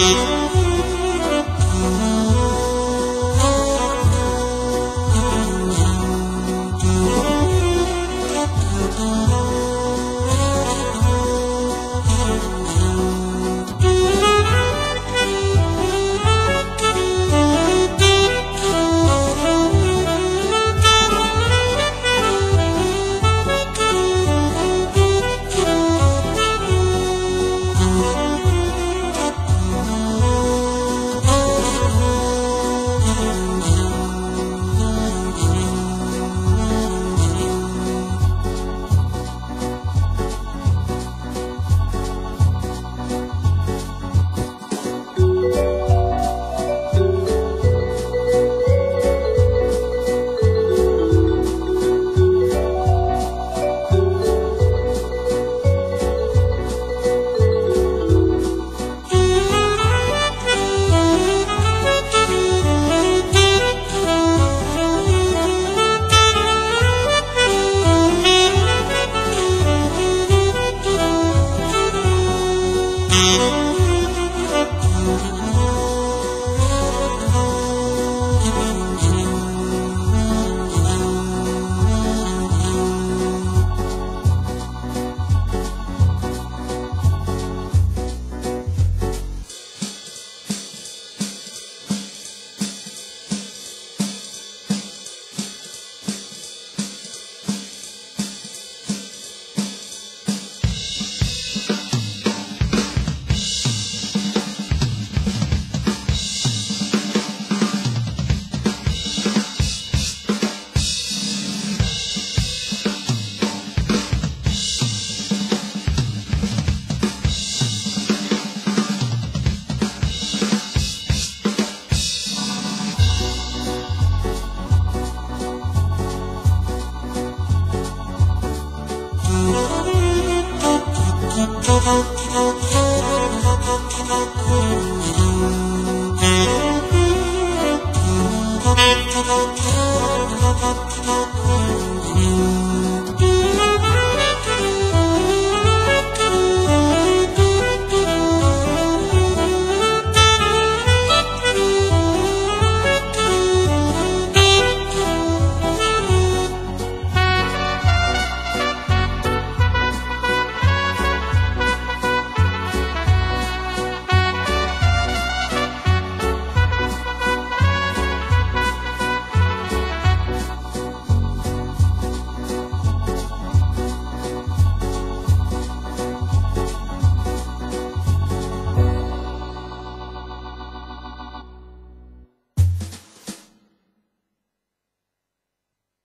Bye.